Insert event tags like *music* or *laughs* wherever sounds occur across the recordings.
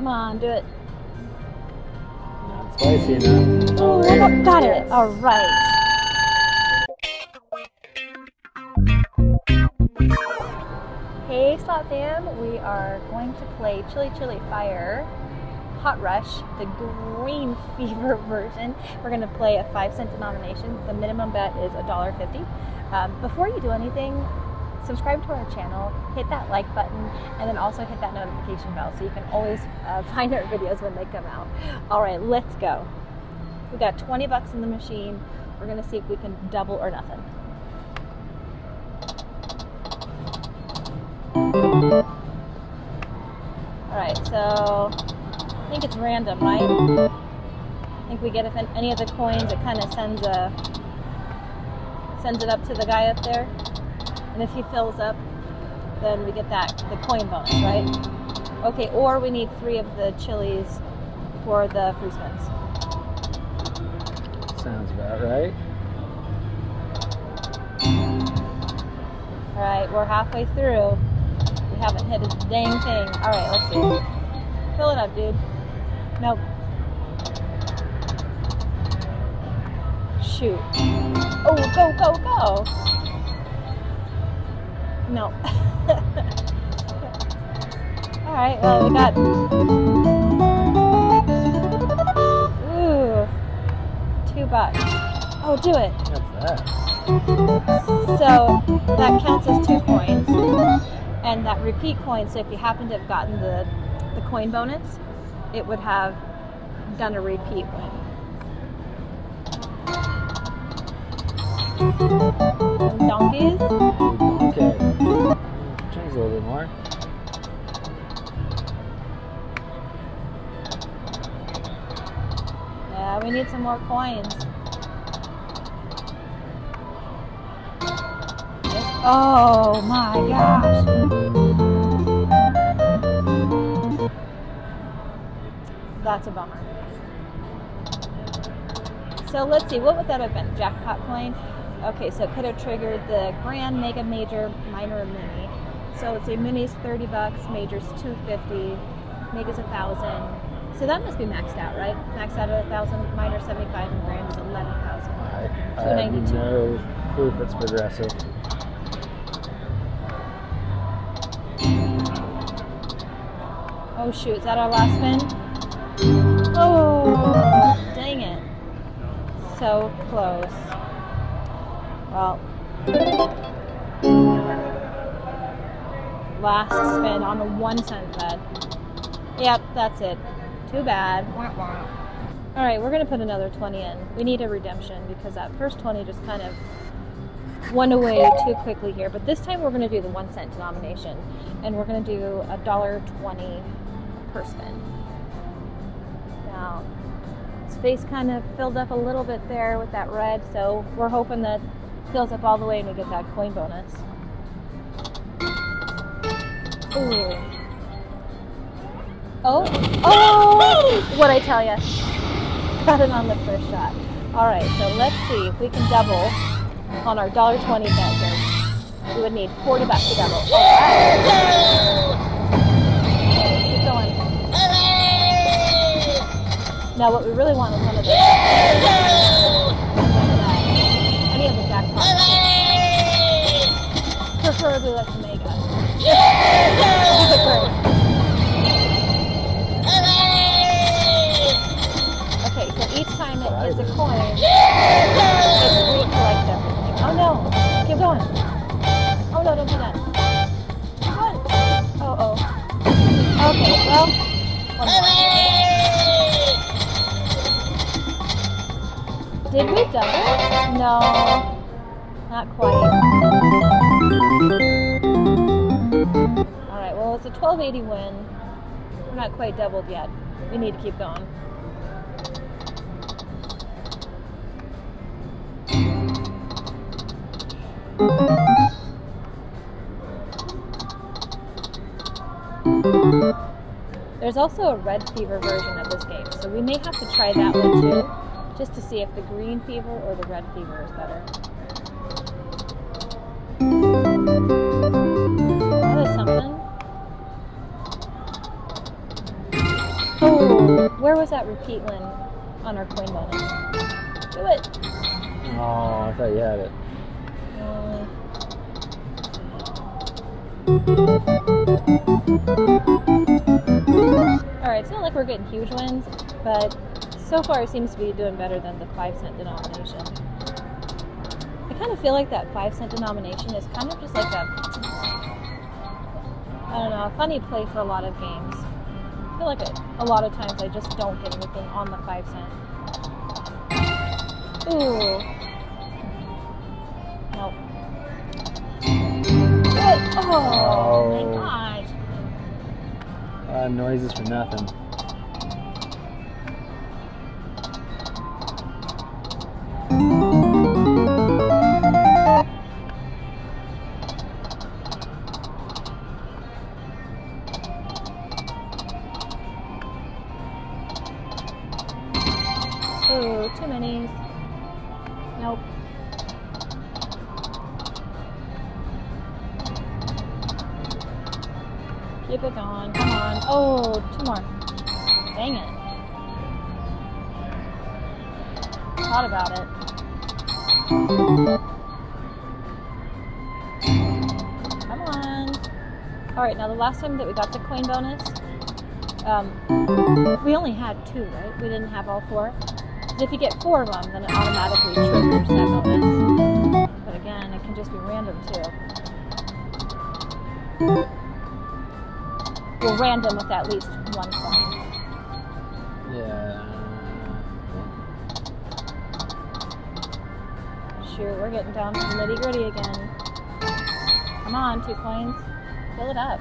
Come on, do it. Not spicy enough. Oh, Oh, got it. All right. Hey, Slot Fam. We are going to play Chili Chili Fire Hot Rush, the green *laughs* fever version. We're going to play a five cent denomination. The minimum bet is $1.50. Um, before you do anything, subscribe to our channel, hit that like button, and then also hit that notification bell so you can always uh, *laughs* find our videos when they come out. All right, let's go. We got 20 bucks in the machine. We're gonna see if we can double or nothing. All right, so I think it's random, right? I think we get if any of the coins, it kind of sends a sends it up to the guy up there, and if he fills up, then we get that the coin bonus, right? Okay, or we need three of the chilies for the free spins. Sounds about right. All right, we're halfway through. We haven't hit a dang thing. All right, let's see. Fill it up, dude. Nope. Shoot. Oh, go, go, go. No. *laughs* All right, well, we um, got. *laughs* Ooh. Two bucks. Oh, do it. What's that? So that counts as two coins, and that repeat coin. So if you happen to have gotten the the coin bonus, it would have done a repeat win. Some donkeys. Change a little bit more. Yeah, we need some more coins. Oh my gosh. That's a bummer. So let's see, what would that have been? Jackpot coin? Okay, so it could have triggered the grand, mega, major, minor, mini. So let's say mini's 30 bucks, major's 250, mega's a thousand. So that must be maxed out, right? Maxed out at a thousand, minor 75, and grand is 11,000. I, I have no clue if it's progressive. Oh shoot, is that our last spin? Oh, dang it. So close. Well, last spin on a one cent bet. Yep, that's it. Too bad. All right, we're gonna put another 20 in. We need a redemption because that first 20 just kind of went away too quickly here. But this time we're gonna do the one cent denomination, and we're gonna do a dollar 20 per spin. Now, his face kind of filled up a little bit there with that red, so we're hoping that fills up all the way and we get that coin bonus. Ooh. Oh, oh! oh. What I tell ya? Got it on the first shot. All right, so let's see if we can double on our dollar twenty bet. We would need forty bucks to double. All right. Keep going. Now, what we really want is one of those. Any of the jackpots. Preferably like the Okay, so each time it a coin. Oh no! Keep going. Oh no, don't do that. Oh oh. Okay, well. Did we double? No, not quite. A 1280 win. We're not quite doubled yet. We need to keep going. There's also a red fever version of this game, so we may have to try that one too, just to see if the green fever or the red fever is better. Where was that repeat win on our coin bonus? Do it. Oh, I thought you had it. Uh, Alright, it's not like we're getting huge wins, but so far it seems to be doing better than the 5 cent denomination. I kind of feel like that 5 cent denomination is kind of just like a, I don't know, a funny play for a lot of games. I feel like a, lot of times I just don't get anything on the 5 cent. Ooh. Nope. Oh, my Oh. gosh. Uh, noises for nothing. Come on. Alright, now the last time that we got the coin bonus, um, we only had two, right? We didn't have all four. if you get four of them, then it automatically triggers that bonus. But again, it can just be random too. Well, random with at least one coin. Shoot, we're getting down to the nitty gritty again. Come on, two coins. Fill it up.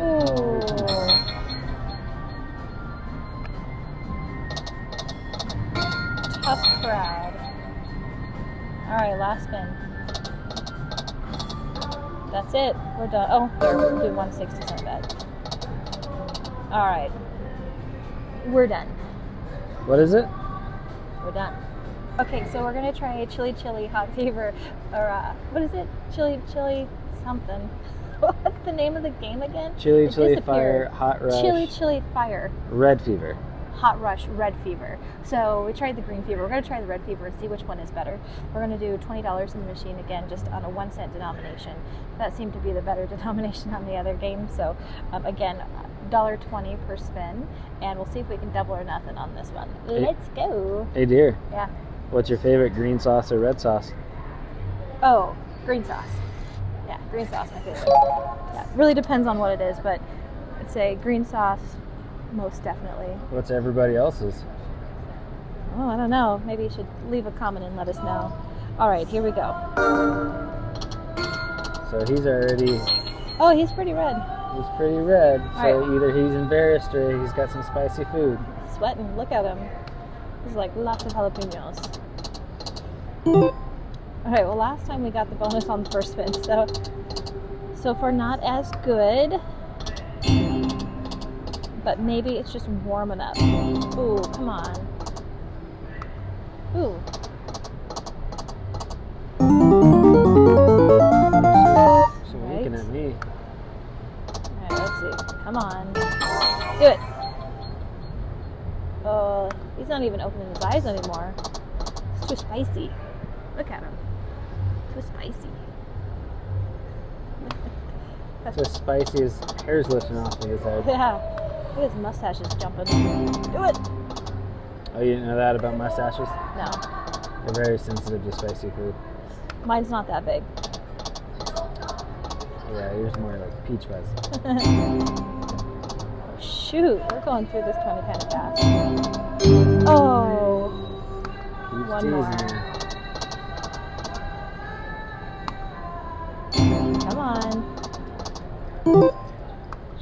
Ooh. Tough crowd. Alright, last spin. That's it. We're done. Oh, there, we'll do 160 cent bet. Alright. We're done. What is it? We're done. Okay, so we're gonna try a chili chili hot fever, or uh, what is it? Chili chili something. *laughs* What's the name of the game again? Chili, It chili, fire, hot rush, Chili chili fire, red fever. hot rush, red fever. So we tried the green fever. We're gonna try the red fever and see which one is better. We're gonna do twenty dollars in the machine again, just on a one cent denomination. That seemed to be the better *laughs* denomination on the other game. So um, again, dollar twenty per spin, and we'll see if we can double or nothing on this one. Let's go. Hey dear, Yeah. What's your favorite green sauce or red sauce? Oh, green sauce. Yeah, green sauce, my favorite. Yeah, really depends on what it is, but I'd say green sauce, most definitely. What's everybody else's? Oh, I don't know. Maybe you should leave a comment and let us know. All right, here we go. So he's already, Oh, he's pretty red. he's pretty red. So Alright. either he's embarrassed or he's got some spicy food. Sweating. Look at him. He's like lots of jalapenos. All right. Well, last time we got the bonus on the first spin, so so far not as good. But maybe it's just warm enough. Ooh, come on. Ooh. She's winking at me. All right, let's see. Come on. Do it. Oh, he's not even opening his eyes anymore. It's too spicy. Look at him. Too spicy. That's So spicy, his hair's lifting off of his head. *laughs* Yeah. Look at his mustache is jumping. Do it. Oh, you didn't know that about mustaches? No, They're very sensitive to spicy food. mine's not that big. Yeah, yours more like peach fuzz. *laughs* Oh, shoot, we're going through this 20 kind of fast. Oh, Keeps One teasing more. On.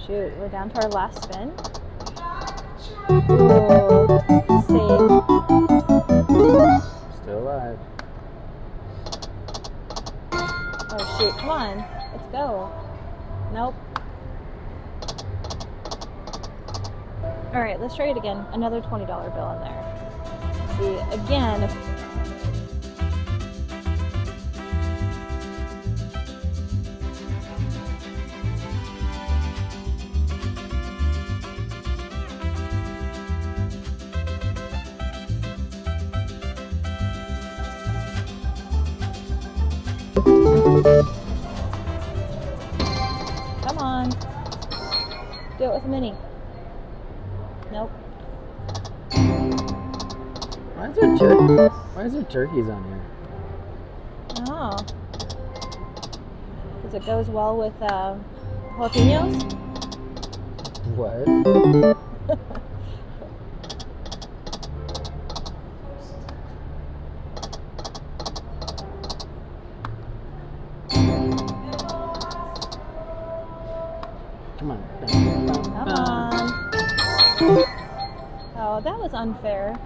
Shoot, we're down to our last spin. Ooh, save. Still alive. Oh shoot, come on. Let's go. Nope. Alright, let's try it again. Another $20 bill in there. See, again, Come on. Do it with a mini. Nope. Why is there tur- Why is there turkeys on here? Oh. Because it goes well with uh, jalapenos? What? *laughs* unfair.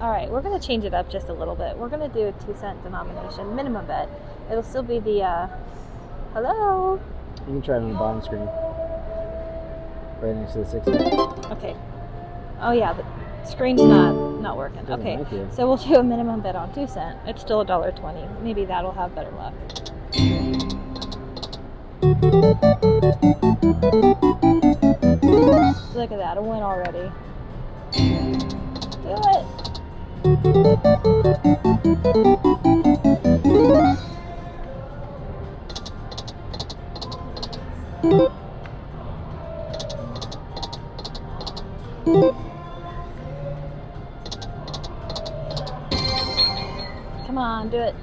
All right, we're going to change it up just a little bit. We're going to do a two cent denomination minimum bet. It'll still be the, uh, hello? You can try it on the bottom screen. Right next to the six. cent. Okay. Oh yeah, the screen's not not working. Okay, like so we'll do a minimum bet on two cent. It's still a dollar twenty. Maybe that'll have better luck. Look at that, a win already. Do it. Come on, do it.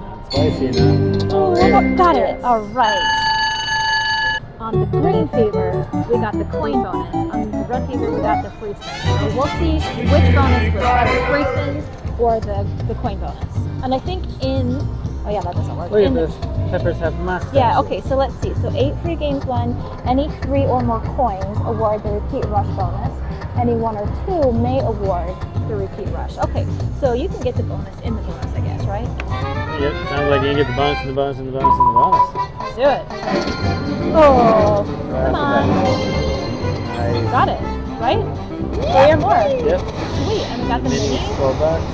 Not spicy enough. Oh, got it. All right. On the green fever, we got the coin bonus. On the red we got the free spins. So we'll see which bonus was better, free spins or the, the coin bonus. And I think in, oh yeah, that doesn't work. Look at this. Peppers have mustache. Yeah, okay, so let's see. So eight free games won. Any three or more coins award the repeat rush bonus. Any one or two may award the repeat rush. Okay, so you can get the bonus in the bonus, I guess, right? Yep. Sounds like you can get the bonus and the bonus and the bonus and the bonus. Let's do it. Oh, come on. Nice. Got it, right? Three or more. Yep. Sweet, and we got the Mini, mini. 12 bucks.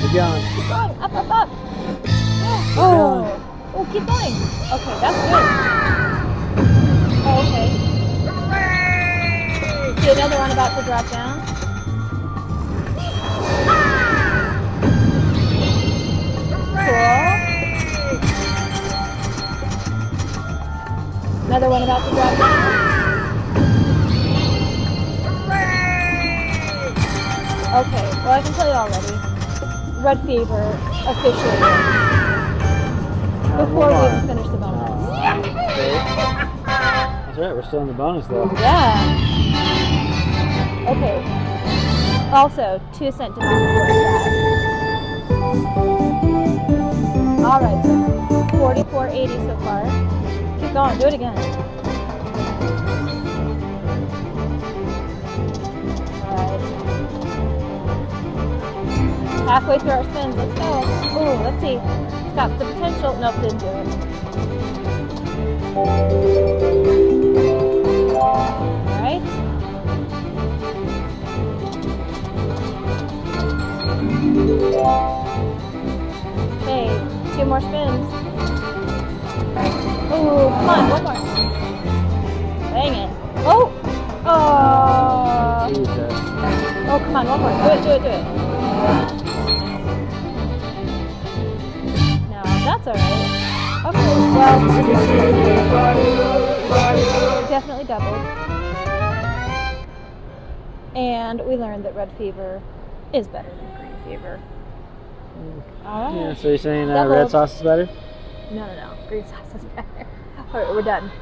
Keep going. Keep going, up, up, up. Oh, oh, keep going. Okay, that's good. Oh, okay. See another one about to drop down. Cool. Another one about to drop down. Okay, well I can tell you already. Red Fever officially wins. Before we even finish the bonus. That's right. We're still in the bonus though. Yeah. Okay. Also, two cent to bonus where it's at. All right, so 44.80 so far. Keep going. Do it again. All right. Halfway through our spins. Let's go. Ooh, let's see. It's got the potential. Nope, didn't do it. All right. Okay, two more spins. Oh, come on, one more. Dang it. Oh! Oh! Jesus. Oh, come on, one more. Do it, do it, do it. No, that's alright. Okay, well, definitely doubled. And we learned that red fever is better than green fever. Alright. Yeah, so you're saying uh, red sauce is better? No, no, no. Green sauce is better. Alright, we're done.